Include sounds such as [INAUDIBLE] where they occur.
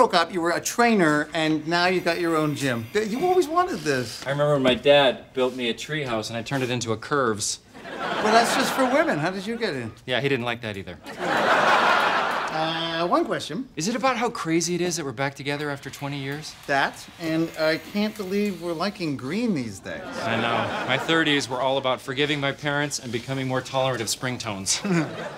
broke up, you were a trainer, and now you got your own gym. You always wanted this. I remember when my dad built me a treehouse and I turned it into a curves. Well, that's just for women. How did you get in? Yeah, he didn't like that either. Uh, one question. Is it about how crazy it is that we're back together after 20 years? That, and I can't believe we're liking green these days. I know. My 30s were all about forgiving my parents and becoming more tolerant of spring tones. [LAUGHS]